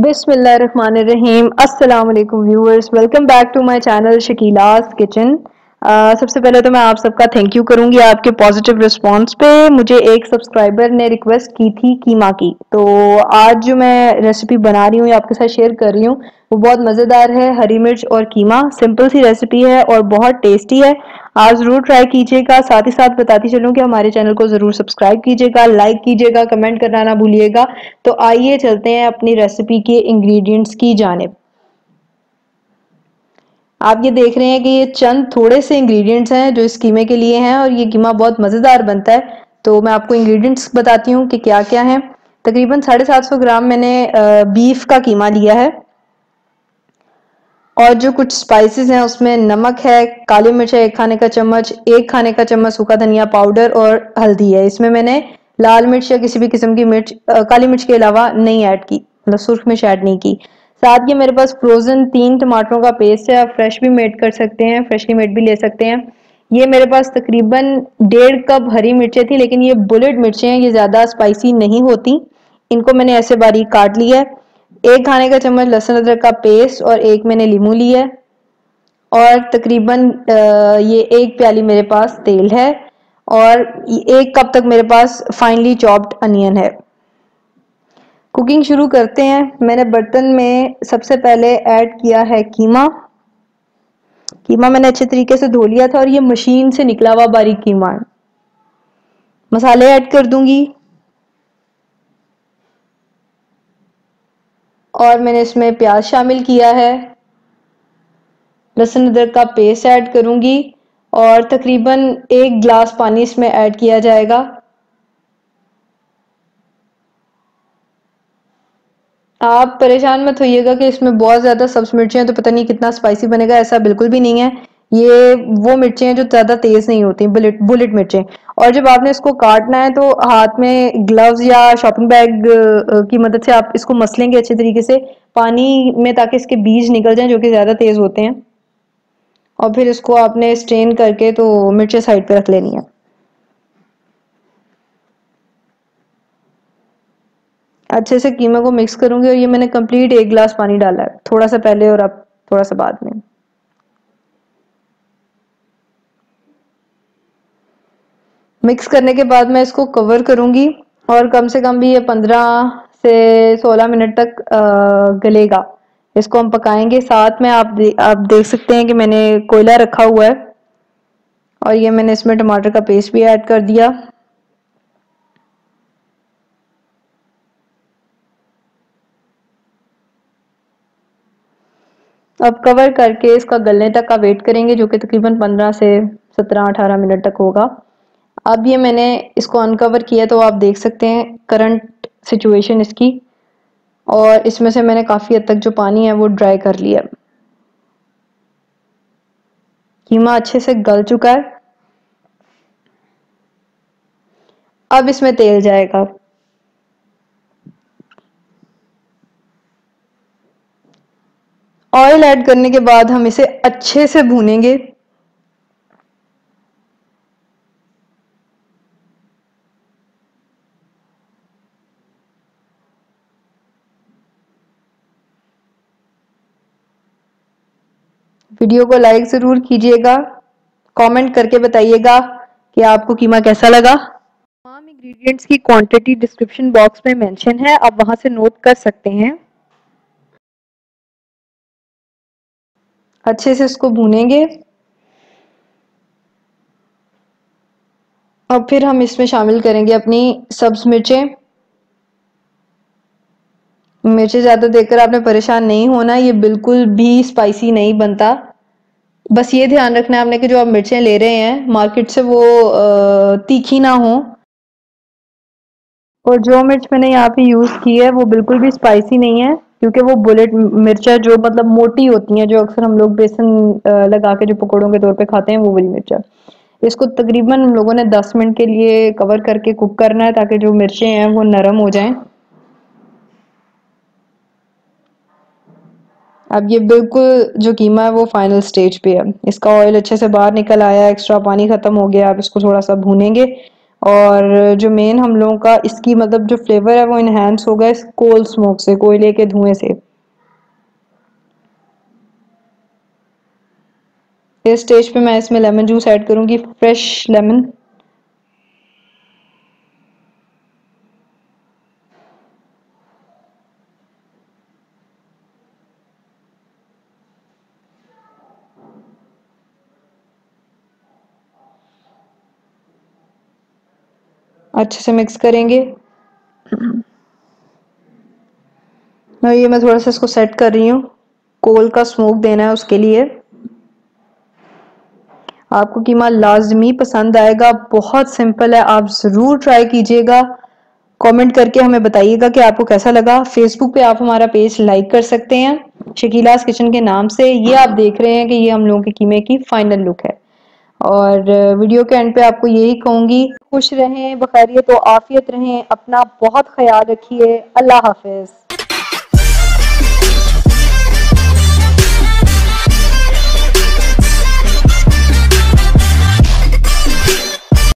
Bismillah ar-Rahman ar-Rahim. Assalamu alaikum viewers. Welcome back to my channel Shakila's Kitchen. सबसे पहले तो मैं आप सबका थैंक यू करूँगी आपके पॉजिटिव रिस्पांस पे। मुझे एक सब्सक्राइबर ने रिक्वेस्ट की थी कीमा की। तो आज जो मैं रेसिपी बना रही हूँ या आपके साथ शेयर कर रही हूँ, वो बहुत मज़ेदार है, हरी मिर्च और कीमा। सिंपल सी रेसिपी है और बहुत टेस्टी है। आप ज़रूर ट्राई कीजिएगा। साथ ही साथ बताती चलूँ कि हमारे चैनल को ज़रूर सब्सक्राइब कीजिएगा लाइक कीजिएगा कमेंट करना ना भूलिएगा। तो आइए चलते हैं अपनी रेसिपी के इंग्रेडिएंट्स की जानब। आप ये देख रहे हैं कि ये चंद थोड़े से इंग्रेडिएंट्स हैं जो इस कीमे के लिए हैं और ये कीमा बहुत मज़ेदार बनता है। तो मैं आपको इंग्रेडिएंट्स बताती हूँ कि क्या क्या है। तकरीबन साढ़े सात सौ ग्राम मैंने बीफ का कीमा लिया है। और जो कुछ स्पाइसेस हैं उसमें नमक है, काली मिर्च है, एक खाने का चम्मच, एक खाने का चम्मच सूखा धनिया पाउडर और हल्दी है। इसमें मैंने लाल मिर्च या किसी भी किस्म की मिर्च काली मिर्च के अलावा नहीं ऐड की मतलब सुर्ख मिर्च ऐड नहीं की। साथ ये मेरे पास फ्रोजन तीन टमाटरों का पेस्ट है, आप फ्रेश भी मेड कर सकते हैं फ्रेशली मेड भी ले सकते हैं। ये मेरे पास तकरीबन डेढ़ कप हरी मिर्चें थी, लेकिन ये बुलेट मिर्चें हैं, ये ज़्यादा स्पाइसी नहीं होती। इनको मैंने ऐसे बारीक काट लिया है। एक खाने का चम्मच लहसुन अदरक का पेस्ट और एक मैंने लीमू लिया है। और तकरीबन ये एक प्याली मेरे पास तेल है और एक कप तक मेरे पास फाइनली चॉप्ड अनियन है। कुकिंग शुरू करते हैं। मैंने बर्तन में सबसे पहले ऐड किया है कीमा। कीमा मैंने अच्छे तरीके से धो लिया था और ये मशीन से निकला हुआ बारीक कीमा है। मसाले ऐड कर दूँगी। और मैंने इसमें प्याज शामिल किया है। लहसुन अदरक का पेस्ट ऐड करूँगी और तकरीबन एक गिलास पानी इसमें ऐड किया जाएगा। आप परेशान मत होइएगा कि इसमें बहुत ज़्यादा सब्ज मिर्ची हैं तो पता नहीं कितना स्पाइसी बनेगा, ऐसा बिल्कुल भी नहीं है। ये वो मिर्चें हैं जो ज़्यादा तेज़ नहीं होती बुलेट बुलेट मिर्चें। और जब आपने इसको काटना है तो हाथ में ग्लव्स या शॉपिंग बैग की मदद से आप इसको मसलेंगे अच्छे तरीके से, पानी में ताकि इसके बीज निकल जाएँ, जो कि ज़्यादा तेज़ होते हैं। और फिर इसको आपने स्ट्रेन करके तो मिर्चें साइड पे रख लेनी है। अच्छे से कीमा को मिक्स करूँगी और ये मैंने कंप्लीट एक गिलास पानी डाला है। थोड़ा सा पहले और अब थोड़ा सा बाद में। मिक्स करने के बाद मैं इसको कवर करूँगी और कम से कम भी ये पंद्रह से सोलह मिनट तक गलेगा। इसको हम पकाएँगे। साथ में आप दे, आप देख सकते हैं कि मैंने कोयला रखा हुआ है और ये मैंने इसमें टमाटर का पेस्ट भी ऐड कर दिया। अब कवर करके इसका गलने तक का वेट करेंगे, जो कि तकरीबन 15 से 17-18 मिनट तक होगा। अब ये मैंने इसको अनकवर किया तो आप देख सकते हैं करंट सिचुएशन इसकी। और इसमें से मैंने काफ़ी हद तक जो पानी है, वो ड्राई कर लिया कीमा अच्छे से गल चुका है। अब इसमें तेल जाएगा। ऑयल ऐड करने के बाद हम इसे अच्छे से भूनेंगे। वीडियो को लाइक ज़रूर कीजिएगा। कमेंट करके बताइएगा कि आपको कीमा कैसा लगा। तमाम इंग्रेडिएंट्स की क्वांटिटी डिस्क्रिप्शन बॉक्स में मेंशन है, आप वहाँ से नोट कर सकते हैं। अच्छे से इसको भूनेंगे। अब फिर हम इसमें शामिल करेंगे अपनी सब्ज मिर्चें। मिर्चें ज़्यादा देखकर आपने परेशान नहीं होना, ये बिल्कुल भी स्पाइसी नहीं बनता। बस ये ध्यान रखना है आपने कि जो आप मिर्चें ले रहे हैं मार्केट से वो तीखी ना हो। और जो मिर्च मैंने यहाँ पे यूज़ की है, वो बिल्कुल भी स्पाइसी नहीं है। क्योंकि वो बुलेट मिर्चा जो मतलब मोटी होती हैं, जो अक्सर हम लोग बेसन लगा के जो पकौड़ों के तौर पे खाते हैं, वो वाली मिर्चा। इसको तकरीबन हम लोगों ने 10 मिनट के लिए कवर करके कुक करना है, ताकि जो मिर्चें हैं, वो नरम हो जाएँ। अब ये बिल्कुल जो कीमा है, वो फाइनल स्टेज पे है। इसका ऑयल अच्छे से बाहर निकल आया एक्स्ट्रा पानी ख़त्म हो गया अब इसको थोड़ा सा भूनेंगे। और जो मेन हम लोगों का इसकी मतलब जो फ्लेवर है वो इनहेंस होगा इस कोल स्मोक से, कोयले के धुएँ से। इस स्टेज पे मैं इसमें लेमन जूस ऐड करूँगी फ्रेश लेमन अच्छे से मिक्स करेंगे। और ये मैं थोड़ा सा इसको सेट कर रही हूँ। कोल का स्मोक देना है उसके लिए। आपको कीमा लाजमी पसंद आएगा, बहुत सिंपल है, आप ज़रूर ट्राई कीजिएगा। कमेंट करके हमें बताइएगा कि आपको कैसा लगा। फेसबुक पे आप हमारा पेज लाइक कर सकते हैं। शकीलास किचन के नाम से ये आप देख रहे हैं कि ये हम लोगों के कीमे की फाइनल लुक है। और वीडियो के एंड पे आपको यही कहूँगी, खुश रहें, बखैरियत तो आफियत रहें, अपना बहुत ख्याल रखिए, अल्लाह हाफिज़।